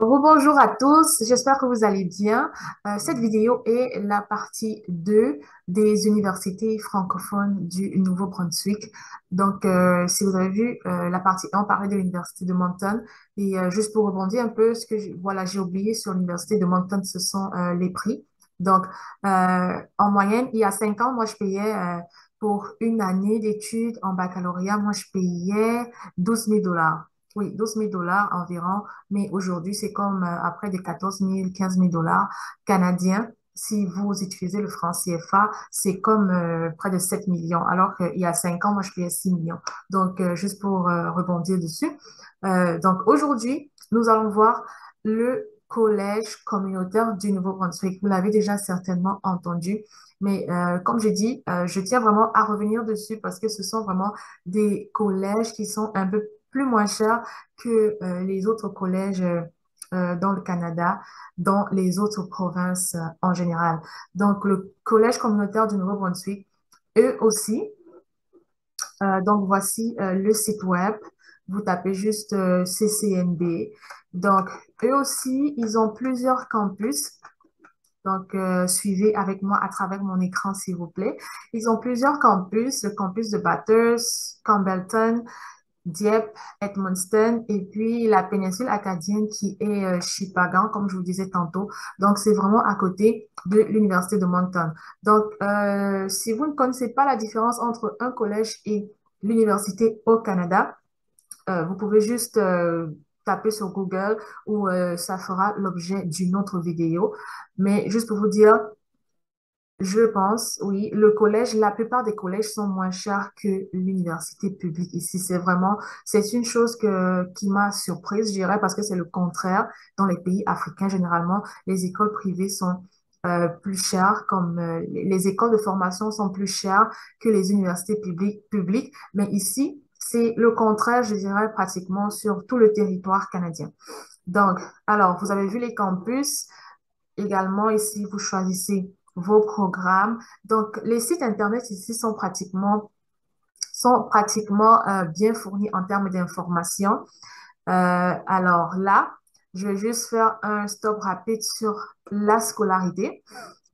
Bonjour à tous, j'espère que vous allez bien. Euh, cette vidéo est la partie 2 des universités francophones du Nouveau-Brunswick. Donc, euh, si vous avez vu euh, la partie 1, on parlait de l'université de Moncton. Et juste pour rebondir un peu, ce que voilà, j'ai oublié sur l'université de Moncton, ce sont les prix. Donc, en moyenne, il y a 5 ans, moi, je payais pour une année d'études en baccalauréat, moi, je payais 12 000 dollars. Oui, 12 000 dollars environ, mais aujourd'hui, c'est comme euh, après des 14 000, 15 000 dollars canadiens. Si vous utilisez le franc CFA, c'est comme euh, près de 7 millions, alors qu'il y a 5 ans, moi, je payais 6 millions. Donc, euh, juste pour rebondir dessus. donc, aujourd'hui, nous allons voir le collège communautaire du Nouveau-Brunswick. Vous l'avez déjà certainement entendu. Mais comme j'ai dit, je tiens vraiment à revenir dessus parce que ce sont vraiment des collèges qui sont un peu plus moins cher que euh, les autres collèges euh, dans le Canada, dans les autres provinces euh, en général. Donc, le Collège communautaire du Nouveau-Brunswick, eux aussi, donc voici le site web. Vous tapez juste CCNB. Donc, eux aussi, ils ont plusieurs campus. Donc, suivez avec moi à travers mon écran, s'il vous plaît. Ils ont plusieurs campus, le campus de Bathurst, Campbellton, Dieppe, Edmundston et puis la péninsule acadienne qui est euh, Chipagan, comme je vous disais tantôt. Donc, c'est vraiment à côté de l'Université de Moncton. Donc, euh, si vous ne connaissez pas la différence entre un collège et l'université au Canada, euh, vous pouvez juste taper sur Google ou ça fera l'objet d'une autre vidéo. Mais juste pour vous dire, je pense, oui. Le collège, la plupart des collèges sont moins chers que l'université publique ici. C'est vraiment, c'est une chose que, qui m'a surprise, je dirais, parce que c'est le contraire. Dans les pays africains, généralement, les écoles privées sont euh, plus chères, comme euh, les écoles de formation sont plus chères que les universités publiques, publiques. Mais ici, c'est le contraire, je dirais, pratiquement sur tout le territoire canadien. Donc, alors, vous avez vu les campus. Également, ici, vous choisissez vos programmes. Donc, les sites Internet ici sont pratiquement, sont pratiquement euh, bien fournis en termes d'informations. Euh, alors là, je vais juste faire un stop rapide sur la scolarité.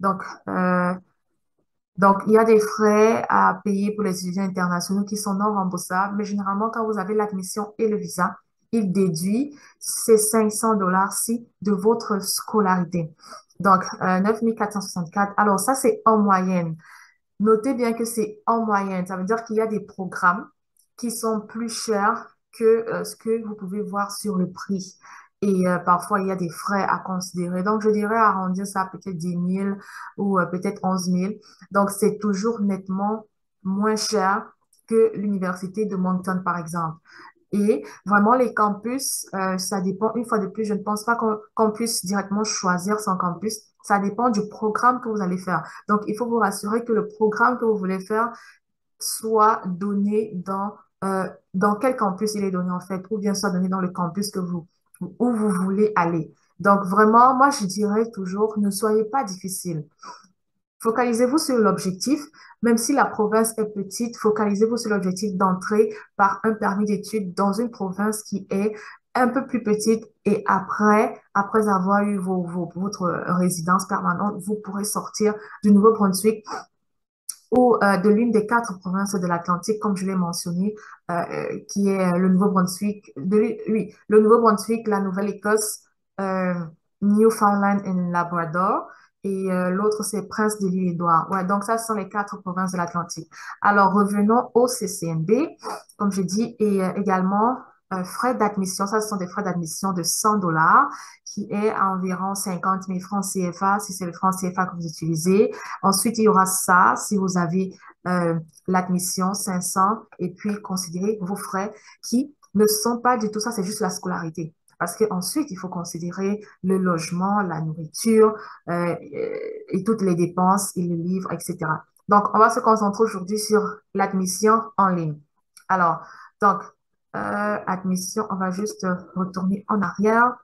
Donc, euh, donc, il y a des frais à payer pour les étudiants internationaux qui sont non remboursables, mais généralement, quand vous avez l'admission et le visa, il déduit ces 500 dollars-ci de votre scolarité. Donc, euh, 9464. Alors, ça, c'est en moyenne. Notez bien que c'est en moyenne. Ça veut dire qu'il y a des programmes qui sont plus chers que euh, ce que vous pouvez voir sur le prix. Et euh, parfois, il y a des frais à considérer. Donc, je dirais arrondir ça peut-être 10 000 ou euh, peut-être 11 000. Donc, c'est toujours nettement moins cher que l'université de Moncton, par exemple. Et vraiment, les campus, euh, ça dépend, une fois de plus, je ne pense pas qu'on puisse directement choisir son campus. Ça dépend du programme que vous allez faire. Donc, il faut vous rassurer que le programme que vous voulez faire soit donné dans, euh, dans quel campus il est donné en fait, ou bien soit donné dans le campus que vous, où vous voulez aller. Donc, vraiment, moi, je dirais toujours, ne soyez pas difficile. Focalisez-vous sur l'objectif, même si la province est petite, focalisez-vous sur l'objectif d'entrer par un permis d'études dans une province qui est un peu plus petite. Et après, après avoir eu votre résidence permanente, vous pourrez sortir du Nouveau-Brunswick ou euh, de l'une des quatre provinces de l'Atlantique, comme je l'ai mentionné, euh, qui est le Nouveau-Brunswick, oui, le Nouveau-Brunswick, la Nouvelle-Écosse, euh, Newfoundland et Labrador et euh, l'autre, c'est Prince de l'île-Édouard. Ouais, donc ça, ce sont les quatre provinces de l'Atlantique. Alors, revenons au CCNB, comme je dis, et euh, également euh, frais d'admission. Ça, ce sont des frais d'admission de 100 dollars, qui est à environ 50 000 francs CFA, si c'est le franc CFA que vous utilisez. Ensuite, il y aura ça, si vous avez l'admission, 500, et puis considérez vos frais qui ne sont pas du tout ça, c'est juste la scolarité. Parce qu'ensuite, il faut considérer le logement, la nourriture euh, et toutes les dépenses et les livres, etc. Donc, on va se concentrer aujourd'hui sur l'admission en ligne. Alors, donc, euh, admission, on va juste retourner en arrière.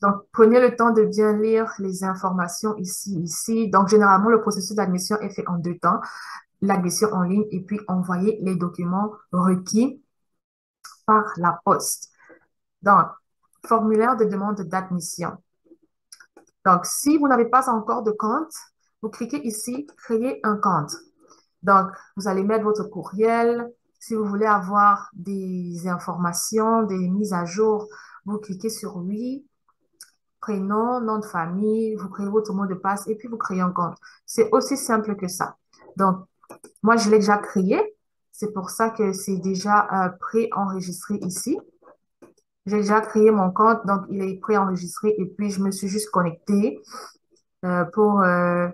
Donc, prenez le temps de bien lire les informations ici, ici. Donc, généralement, le processus d'admission est fait en deux temps. L'admission en ligne et puis envoyer les documents requis par la poste. Donc, formulaire de demande d'admission. Donc, si vous n'avez pas encore de compte, vous cliquez ici, créer un compte. Donc, vous allez mettre votre courriel. Si vous voulez avoir des informations, des mises à jour, vous cliquez sur oui, prénom, nom de famille, vous créez votre mot de passe et puis vous créez un compte. C'est aussi simple que ça. Donc, moi, je l'ai déjà créé. C'est pour ça que c'est déjà euh, pré-enregistré ici. J'ai déjà créé mon compte, donc il est pré-enregistré et puis je me suis juste connectée euh, pour euh,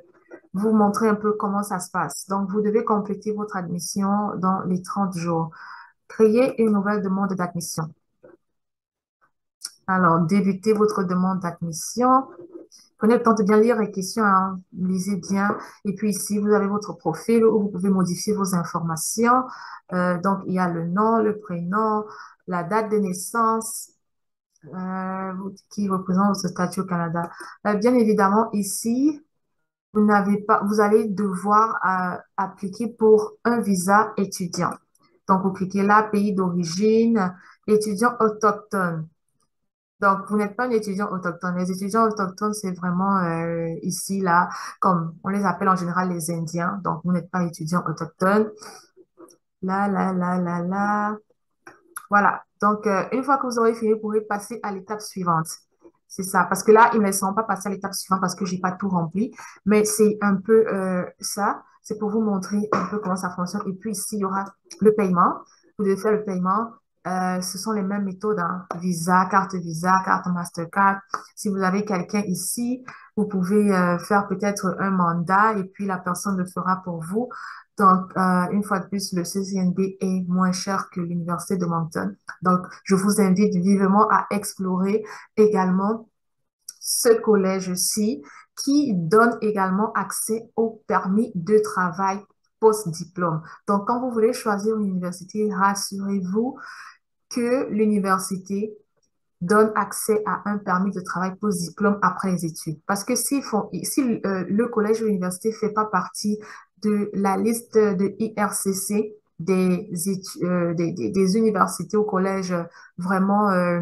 vous montrer un peu comment ça se passe. Donc, vous devez compléter votre admission dans les 30 jours. Créer une nouvelle demande d'admission. Alors, débutez votre demande d'admission. Prenez le temps de bien lire les questions, hein. lisez bien. Et puis ici, vous avez votre profil où vous pouvez modifier vos informations. Euh, donc, il y a le nom, le prénom, la date de naissance, euh, qui représente votre statut au Canada. Euh, bien évidemment, ici, vous n'avez pas, vous allez devoir appliquer pour un visa étudiant. Donc, vous cliquez là, pays d'origine, étudiant autochtone. Donc, vous n'êtes pas un étudiant autochtone. Les étudiants autochtones, c'est vraiment euh, ici, là, comme on les appelle en général les Indiens. Donc, vous n'êtes pas étudiant autochtone. Là, là, là, là, là. Voilà. Donc, euh, une fois que vous aurez fini, vous pourrez passer à l'étape suivante. C'est ça. Parce que là, ils ne laisseront pas passer à l'étape suivante parce que je n'ai pas tout rempli. Mais c'est un peu euh, ça. C'est pour vous montrer un peu comment ça fonctionne. Et puis ici, il y aura le paiement. Vous devez faire le paiement. Euh, ce sont les mêmes méthodes, hein. Visa, carte Visa, carte Mastercard. Si vous avez quelqu'un ici, vous pouvez faire peut-être un mandat et puis la personne le fera pour vous. Donc, euh, une fois de plus, le CCNB est moins cher que l'Université de Moncton. Donc, je vous invite vivement à explorer également ce collège-ci qui donne également accès au permis de travail post-diplôme. Donc, quand vous voulez choisir une université, rassurez-vous que l'université donne accès à un permis de travail post-diplôme après les études. Parce que si, si euh, le collège ou l'université ne fait pas partie de la liste de IRCC des, euh, des, des, universités ou collèges vraiment euh,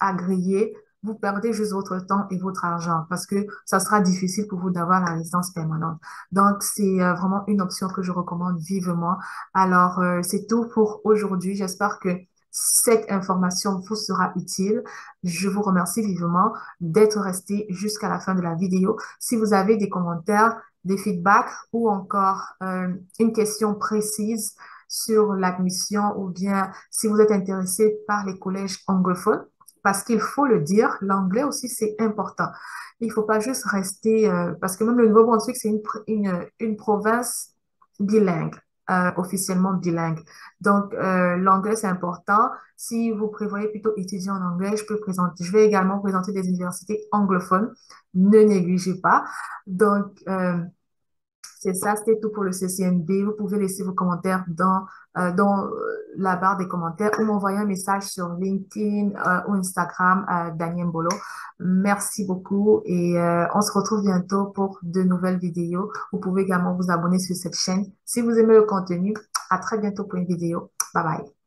agréés, vous perdez juste votre temps et votre argent parce que ça sera difficile pour vous d'avoir la résidence permanente. Donc, c'est vraiment une option que je recommande vivement. Alors, c'est tout pour aujourd'hui. J'espère que cette information vous sera utile. Je vous remercie vivement d'être resté jusqu'à la fin de la vidéo. Si vous avez des commentaires, des feedbacks ou encore euh, une question précise sur l'admission ou bien si vous êtes intéressé par les collèges anglophones, parce qu'il faut le dire, l'anglais aussi c'est important. Il ne faut pas juste rester, euh, parce que même le Nouveau-Brunswick, c'est une, une, une province bilingue. Euh, officiellement bilingue. Donc, euh, l'anglais, c'est important. Si vous prévoyez plutôt étudier en anglais, je peux présenter, je vais également présenter des universités anglophones. Ne négligez pas. Donc, euh, c'est ça, c'était tout pour le CCNB. Vous pouvez laisser vos commentaires dans, euh, dans euh, la barre des commentaires ou m'envoyer un message sur LinkedIn euh, ou Instagram à Daniel Bolo. Merci beaucoup et on se retrouve bientôt pour de nouvelles vidéos. Vous pouvez également vous abonner sur cette chaîne. Si vous aimez le contenu, à très bientôt pour une vidéo. Bye bye.